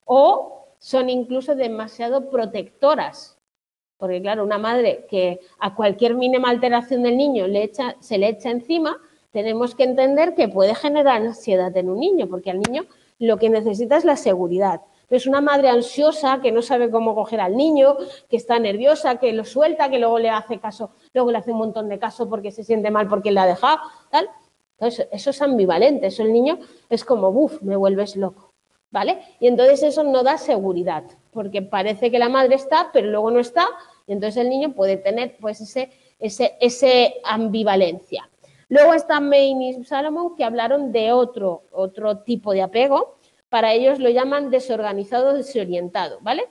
o son incluso demasiado protectoras. Porque claro, una madre que a cualquier mínima alteración del niño se le echa encima, tenemos que entender que puede generar ansiedad en un niño, porque al niño lo que necesita es la seguridad. Es una madre ansiosa que no sabe cómo coger al niño, que está nerviosa, que lo suelta, que luego le hace caso, luego le hace un montón de caso porque se siente mal porque le ha dejado, tal. Entonces, eso es ambivalente, eso el niño es como, buf, me vuelves loco, ¿vale? Y entonces eso no da seguridad, porque parece que la madre está, pero luego no está, y entonces el niño puede tener pues ese, ese, ese ambivalencia. Luego está Main y Salomon que hablaron de otro, otro tipo de apego. Para ellos lo llaman desorganizado, desorientado, ¿vale?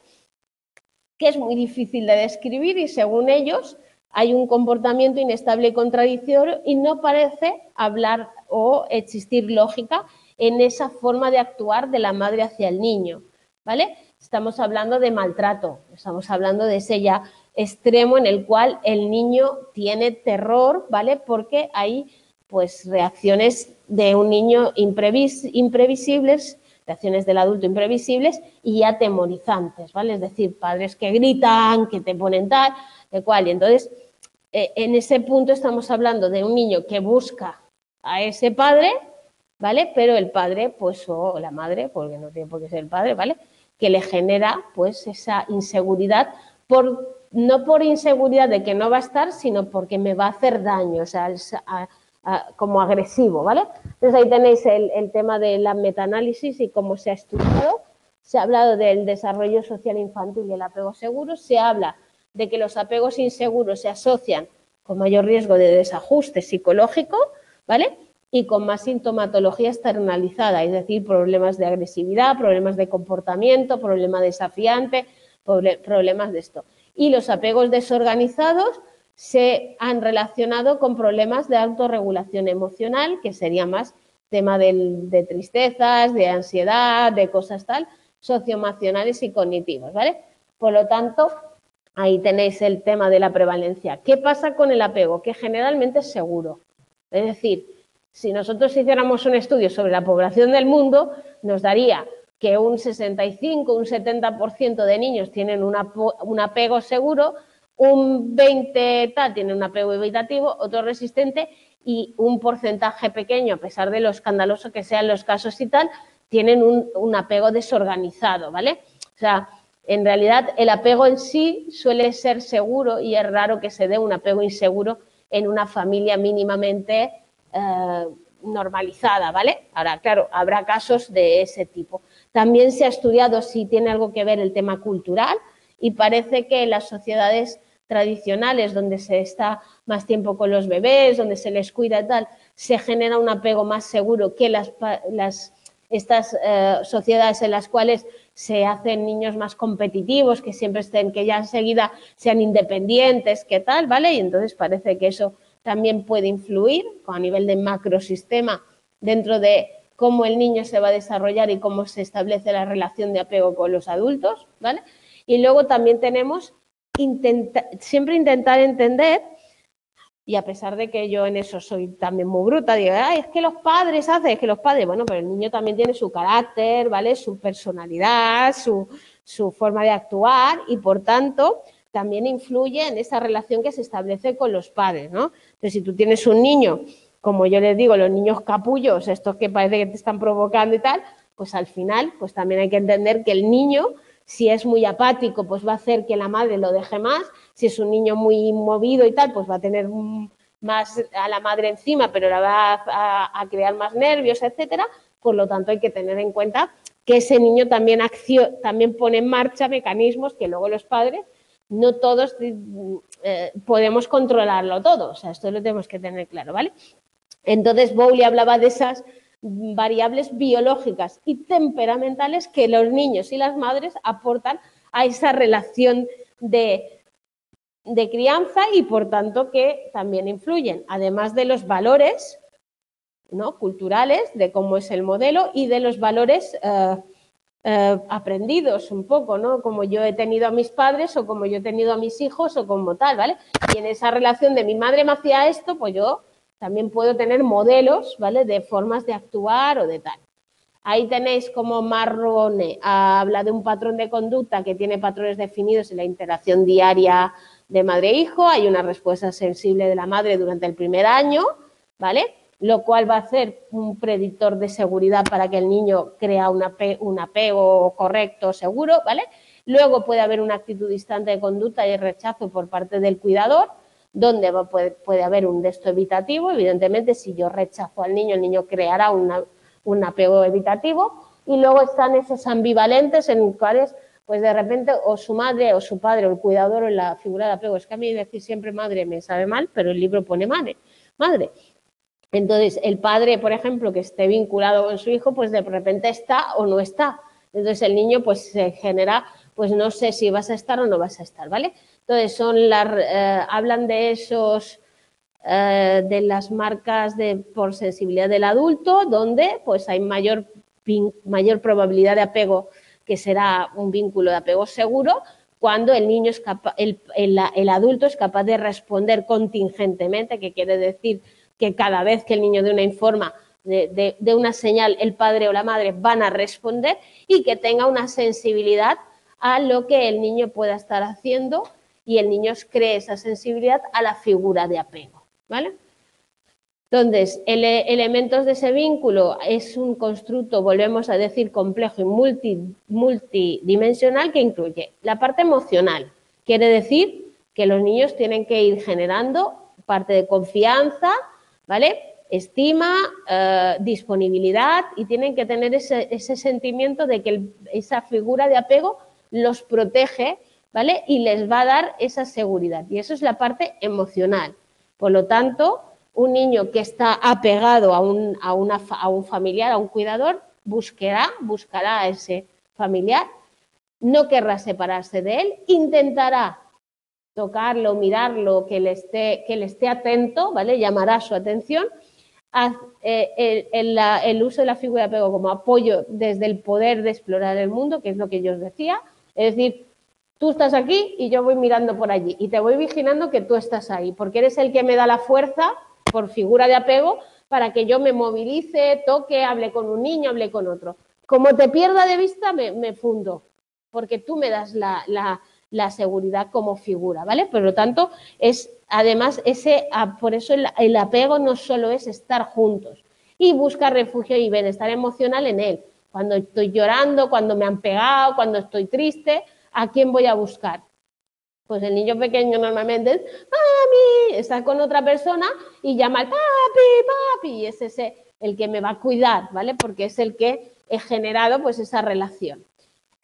Que es muy difícil de describir y según ellos hay un comportamiento inestable y contradictorio y no parece hablar o existir lógica en esa forma de actuar de la madre hacia el niño, ¿vale? Estamos hablando de maltrato, estamos hablando de ese ya extremo en el cual el niño tiene terror, ¿vale? Porque hay pues reacciones de un niño imprevisibles, del adulto imprevisibles y atemorizantes, ¿vale? Es decir, padres que gritan, que te ponen tal, de cual. Y entonces, eh, en ese punto estamos hablando de un niño que busca a ese padre, ¿vale? Pero el padre, pues, o la madre, porque no tiene por qué ser el padre, ¿vale? Que le genera, pues, esa inseguridad por no por inseguridad de que no va a estar, sino porque me va a hacer daño, o sea, como agresivo, ¿vale? Entonces ahí tenéis el, tema de la metaanálisis y cómo se ha estudiado. Se ha hablado del desarrollo social infantil y el apego seguro. Se habla de que los apegos inseguros se asocian con mayor riesgo de desajuste psicológico, ¿vale? Y con más sintomatología externalizada, es decir, problemas de agresividad, problemas de comportamiento, problemas desafiante, problemas de esto y los apegos desorganizados se han relacionado con problemas de autorregulación emocional, que sería más tema de, tristezas, de ansiedad, de cosas tal, socioemocionales y cognitivos, ¿vale? Por lo tanto, ahí tenéis el tema de la prevalencia. ¿Qué pasa con el apego? Que generalmente es seguro. Es decir, si nosotros hiciéramos un estudio sobre la población del mundo, nos daría que un 65, un 70% de niños tienen un apego seguro, un 20 tal tiene un apego evitativo, otro resistente y un porcentaje pequeño, a pesar de lo escandaloso que sean los casos y tal, tienen un, apego desorganizado, ¿vale? O sea, en realidad el apego en sí suele ser seguro y es raro que se dé un apego inseguro en una familia mínimamente eh, normalizada, ¿vale? Ahora, claro, habrá casos de ese tipo. También se ha estudiado si tiene algo que ver el tema cultural y parece que las sociedades tradicionales donde se está más tiempo con los bebés, donde se les cuida y tal, se genera un apego más seguro que las, estas eh, sociedades en las cuales se hacen niños más competitivos, que siempre estén, que ya enseguida sean independientes, que tal, ¿vale? Y entonces parece que eso también puede influir a nivel de macrosistema dentro de cómo el niño se va a desarrollar y cómo se establece la relación de apego con los adultos, ¿vale? Y luego también tenemos siempre intentar entender, y a pesar de que yo en eso soy también muy bruta, digo, es que los padres hacen, es que los padres, bueno, pero el niño también tiene su carácter, ¿vale? Su personalidad, su, su forma de actuar y por tanto también influye en esa relación que se establece con los padres, ¿no? Entonces, si tú tienes un niño, como yo les digo, los niños capullos, estos que parece que te están provocando y tal, pues al final, pues también hay que entender que el niño si es muy apático, pues va a hacer que la madre lo deje más. Si es un niño muy movido y tal, pues va a tener más a la madre encima, pero la va a, crear más nervios, etcétera. Por lo tanto, hay que tener en cuenta que ese niño también, pone en marcha mecanismos que luego los padres no todos eh, podemos controlarlo todo. O sea, esto lo tenemos que tener claro, ¿vale? Entonces, Bowley hablaba de esas variables biológicas y temperamentales que los niños y las madres aportan a esa relación de, crianza y por tanto que también influyen, además de los valores ¿no? culturales, de cómo es el modelo y de los valores eh, eh, aprendidos un poco, ¿no? Como yo he tenido a mis padres o como yo he tenido a mis hijos o como tal, ¿vale? Y en esa relación de mi madre me hacía esto, pues yo también puedo tener modelos, ¿vale? De formas de actuar o de tal. Ahí tenéis como Marrone habla de un patrón de conducta que tiene patrones definidos en la interacción diaria de madre-hijo. e Hay una respuesta sensible de la madre durante el primer año, ¿vale? Lo cual va a ser un predictor de seguridad para que el niño crea un, apego correcto, seguro, ¿vale? Luego puede haber una actitud distante de conducta y rechazo por parte del cuidador, donde puede, haber un desto evitativo. Evidentemente, si yo rechazo al niño, el niño creará un apego evitativo. Y luego están esos ambivalentes en los cuales, pues de repente, o su madre o su padre o el cuidador o la figura de apego. Es que a mí decir siempre madre me sabe mal, pero el libro pone madre. madre. Entonces, el padre, por ejemplo, que esté vinculado con su hijo, pues de repente está o no está. Entonces, el niño, pues se genera, pues no sé si vas a estar o no vas a estar, ¿vale? Entonces, son las, eh, hablan de esos, eh, de las marcas de, por sensibilidad del adulto, donde pues hay mayor, mayor probabilidad de apego, que será un vínculo de apego seguro, cuando el niño es el, el, adulto es capaz de responder contingentemente, que quiere decir que cada vez que el niño dé una informa de, de, una señal, el padre o la madre van a responder y que tenga una sensibilidad a lo que el niño pueda estar haciendo y el niño cree esa sensibilidad a la figura de apego. ¿vale? Entonces, elementos de ese vínculo es un constructo, volvemos a decir, complejo y multidimensional que incluye la parte emocional. Quiere decir que los niños tienen que ir generando parte de confianza, ¿vale? Estima, eh, disponibilidad y tienen que tener ese, sentimiento de que esa figura de apego los protege ¿vale? Y les va a dar esa seguridad. Y eso es la parte emocional. Por lo tanto, un niño que está apegado a un, a una, a un familiar, a un cuidador, buscará, buscará a ese familiar, no querrá separarse de él, intentará tocarlo, mirarlo, que le esté, que le esté atento, ¿vale? Llamará su atención. Eh, el, el, uso de la figura de apego como apoyo desde el poder de explorar el mundo, que es lo que yo os decía, es decir, Tú estás aquí y yo voy mirando por allí y te voy vigilando que tú estás ahí, porque eres el que me da la fuerza por figura de apego para que yo me movilice, toque, hable con un niño, hable con otro. Como te pierda de vista, me, fundo, porque tú me das la, seguridad como figura, ¿vale? Por lo tanto, es además ese, por eso el, el apego no solo es estar juntos y buscar refugio y bienestar emocional en él. Cuando estoy llorando, cuando me han pegado, cuando estoy triste, ¿a quién voy a buscar? Pues el niño pequeño normalmente es, mami, está con otra persona y llama al papi, papi, y es ese el que me va a cuidar, ¿vale? Porque es el que he generado pues esa relación.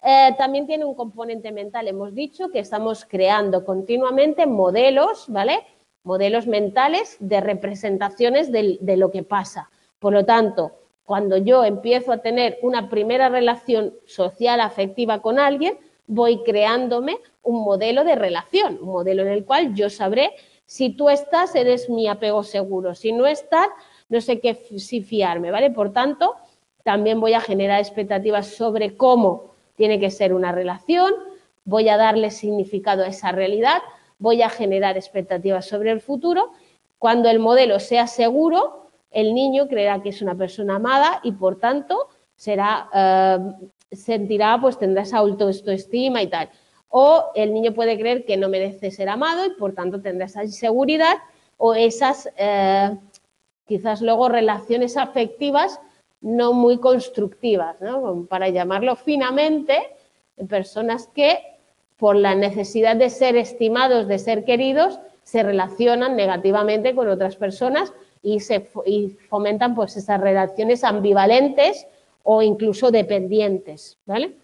Eh, también tiene un componente mental, hemos dicho que estamos creando continuamente modelos, ¿vale? modelos mentales de representaciones de lo que pasa. Por lo tanto, cuando yo empiezo a tener una primera relación social afectiva con alguien, voy creándome un modelo de relación, un modelo en el cual yo sabré si tú estás, eres mi apego seguro, si no estás, no sé qué si fiarme, ¿vale? Por tanto, también voy a generar expectativas sobre cómo tiene que ser una relación, voy a darle significado a esa realidad, voy a generar expectativas sobre el futuro. Cuando el modelo sea seguro, el niño creerá que es una persona amada y por tanto será, eh, sentirá, pues tendrá esa autoestima y tal. O el niño puede creer que no merece ser amado y por tanto tendrá esa inseguridad o esas eh, quizás luego relaciones afectivas no muy constructivas, ¿no? para llamarlo finamente, personas que por la necesidad de ser estimados, de ser queridos, se relacionan negativamente con otras personas y, se, fomentan pues esas relaciones ambivalentes o incluso dependientes, ¿vale?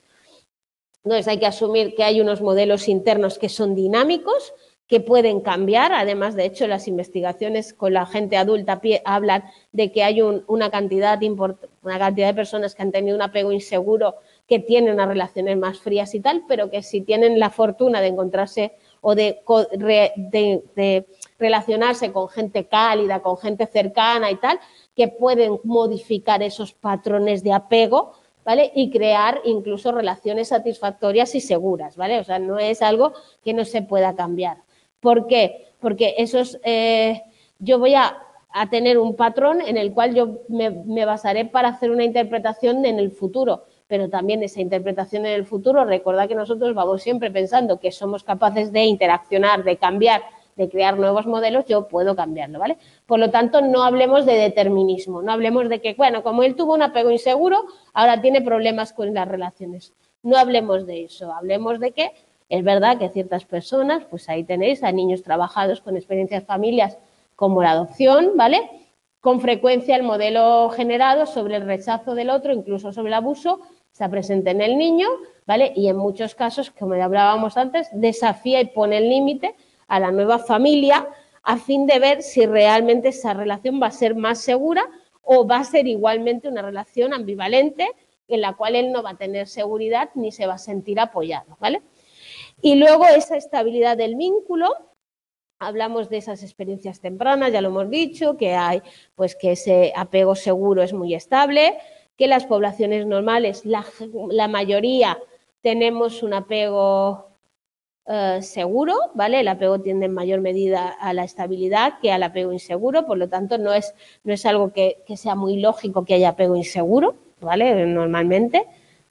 Entonces hay que asumir que hay unos modelos internos que son dinámicos, que pueden cambiar. Además, de hecho, las investigaciones con la gente adulta hablan de que hay una, cantidad una cantidad de personas que han tenido un apego inseguro, que tienen unas relaciones más frías y tal, pero que si tienen la fortuna de encontrarse o de, de relacionarse con gente cálida, con gente cercana y tal, que pueden modificar esos patrones de apego, ¿vale? Y crear incluso relaciones satisfactorias y seguras, ¿vale? O sea, no es algo que no se pueda cambiar. ¿Por qué? Porque esos, eh, yo voy a, tener un patrón en el cual yo me, me basaré para hacer una interpretación en el futuro pero también esa interpretación en el futuro, recordad que nosotros vamos siempre pensando que somos capaces de interaccionar, de cambiar de crear nuevos modelos, yo puedo cambiarlo, ¿vale? Por lo tanto, no hablemos de determinismo, no hablemos de que, bueno, como él tuvo un apego inseguro, ahora tiene problemas con las relaciones. No hablemos de eso, hablemos de que es verdad que ciertas personas, pues ahí tenéis a niños trabajados con experiencias familias como la adopción, ¿vale? Con frecuencia el modelo generado sobre el rechazo del otro, incluso sobre el abuso, se presente en el niño, ¿vale? Y en muchos casos, como ya hablábamos antes, desafía y pone el límite a la nueva familia a fin de ver si realmente esa relación va a ser más segura o va a ser igualmente una relación ambivalente en la cual él no va a tener seguridad ni se va a sentir apoyado, ¿vale? Y luego esa estabilidad del vínculo, hablamos de esas experiencias tempranas, ya lo hemos dicho, que hay pues que ese apego seguro es muy estable, que las poblaciones normales, la, la mayoría tenemos un apego eh, seguro, ¿vale? El apego tiende en mayor medida a la estabilidad que al apego inseguro, por lo tanto no es, no es algo que, sea muy lógico que haya apego inseguro, ¿vale? Normalmente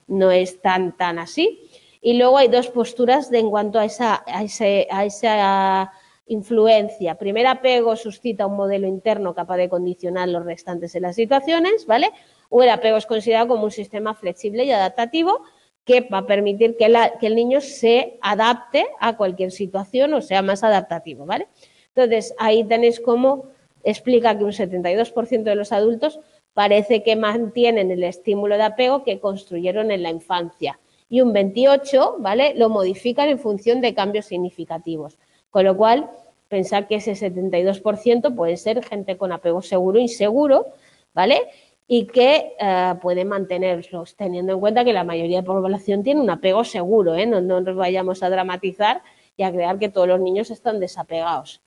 no es tan, tan así. Y luego hay dos posturas de, en cuanto a esa, a, a esa influencia. Primer apego suscita un modelo interno capaz de condicionar los restantes en las situaciones, ¿vale? O el apego es considerado como un sistema flexible y adaptativo que va a permitir que, el niño se adapte a cualquier situación o sea más adaptativo, ¿vale? Entonces, ahí tenéis cómo explica que un 72% de los adultos parece que mantienen el estímulo de apego que construyeron en la infancia y un 28, ¿vale? Lo modifican en función de cambios significativos. Con lo cual, pensar que ese 72% puede ser gente con apego seguro e inseguro, ¿vale? Y que eh, pueden mantenerlos, teniendo en cuenta que la mayoría de la población tiene un apego seguro, ¿eh? no, nos vayamos a dramatizar y a crear que todos los niños están desapegados,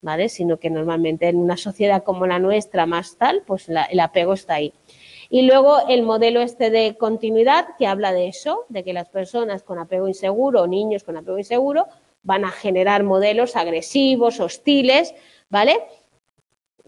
¿vale? Sino que normalmente en una sociedad como la nuestra, más tal, pues el apego está ahí. Y luego el modelo este de continuidad que habla de eso, de que las personas con apego inseguro niños con apego inseguro van a generar modelos agresivos, hostiles, ¿vale?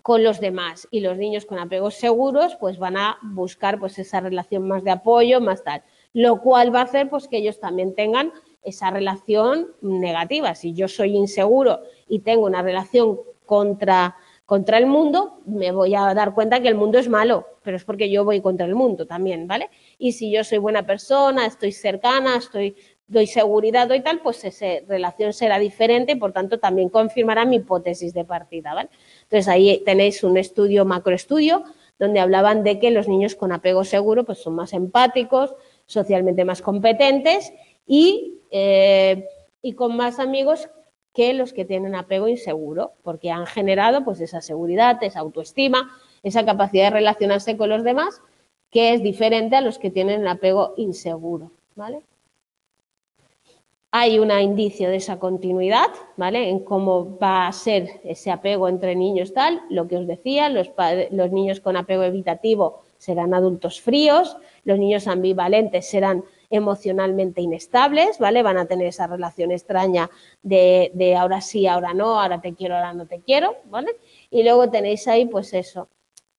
Con los demás y los niños con apegos seguros pues van a buscar pues esa relación más de apoyo, más tal, lo cual va a hacer pues que ellos también tengan esa relación negativa. Si yo soy inseguro y tengo una relación contra, contra el mundo, me voy a dar cuenta que el mundo es malo, pero es porque yo voy contra el mundo también, ¿vale? Y si yo soy buena persona, estoy cercana, estoy doy seguridad, doy tal, pues esa relación será diferente y por tanto también confirmará mi hipótesis de partida, ¿vale? Entonces ahí tenéis un estudio, macroestudio, donde hablaban de que los niños con apego seguro pues son más empáticos, socialmente más competentes y, eh, y con más amigos que los que tienen apego inseguro, porque han generado pues esa seguridad, esa autoestima, esa capacidad de relacionarse con los demás, que es diferente a los que tienen apego inseguro, ¿vale? Hay un indicio de esa continuidad, ¿vale? En cómo va a ser ese apego entre niños tal, lo que os decía, los, niños con apego evitativo serán adultos fríos, los niños ambivalentes serán emocionalmente inestables, ¿vale? Van a tener esa relación extraña de, de, ahora sí, ahora no, ahora te quiero, ahora no te quiero, ¿vale? Y luego tenéis ahí, pues eso,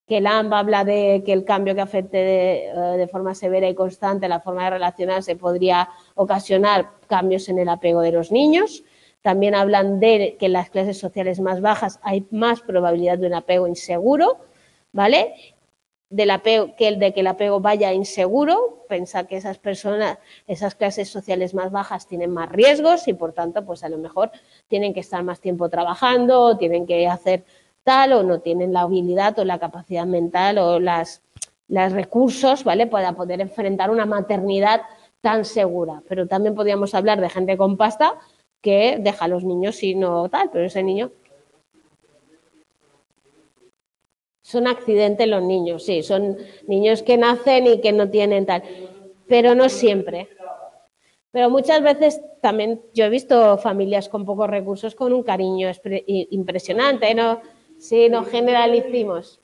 que LAMB habla de que el cambio que afecte eh, de, forma severa y constante la forma de relacionarse podría ocasionar cambios en el apego de los niños. También hablan de que en las clases sociales más bajas hay más probabilidad de un apego inseguro, ¿vale? Del que el de que el apego vaya inseguro, pensar que esas personas, esas clases sociales más bajas tienen más riesgos y por tanto, pues a lo mejor tienen que estar más tiempo trabajando, tienen que hacer tal o no tienen la habilidad o la capacidad mental o las, los recursos, ¿vale? Para poder enfrentar una maternidad tan segura. Pero también podríamos hablar de gente con pasta que deja a los niños y no tal, pero ese niño... Son accidentes los niños, sí, son niños que nacen y que no tienen tal, pero no siempre. Pero muchas veces también yo he visto familias con pocos recursos con un cariño impresionante, ¿no? Sí, no generalicimos.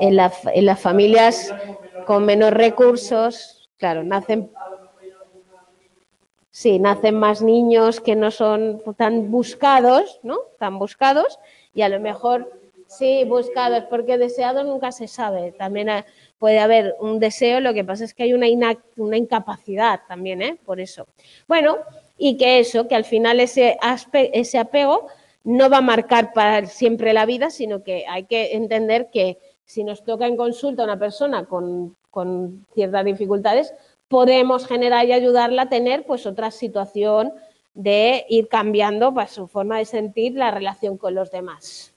En, en las familias con menos recursos, claro, nacen sí, nacen más niños que no son tan buscados, ¿no? Tan buscados y a lo mejor sí, buscados, porque deseado nunca se sabe. También puede haber un deseo, lo que pasa es que hay una, una incapacidad también, ¿eh? Por eso. Bueno, y que eso, que al final ese, ese apego no va a marcar para siempre la vida, sino que hay que entender que si nos toca en consulta una persona con, con ciertas dificultades, podemos generar y ayudarla a tener pues otra situación de ir cambiando pues, su forma de sentir la relación con los demás.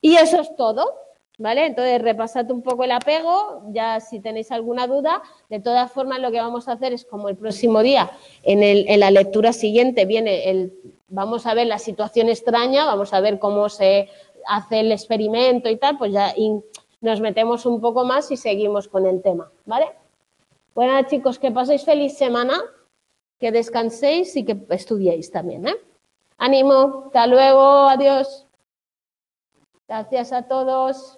Y eso es todo. ¿Vale? Entonces, repasad un poco el apego, ya si tenéis alguna duda. De todas formas, lo que vamos a hacer es como el próximo día, en, la lectura siguiente, viene el, vamos a ver la situación extraña, vamos a ver cómo se hace el experimento y tal, pues ya nos metemos un poco más y seguimos con el tema, ¿vale? Bueno, chicos, que paséis feliz semana, que descanséis y que estudiéis también, ¿eh? Ánimo, hasta luego, adiós. Gracias a todos.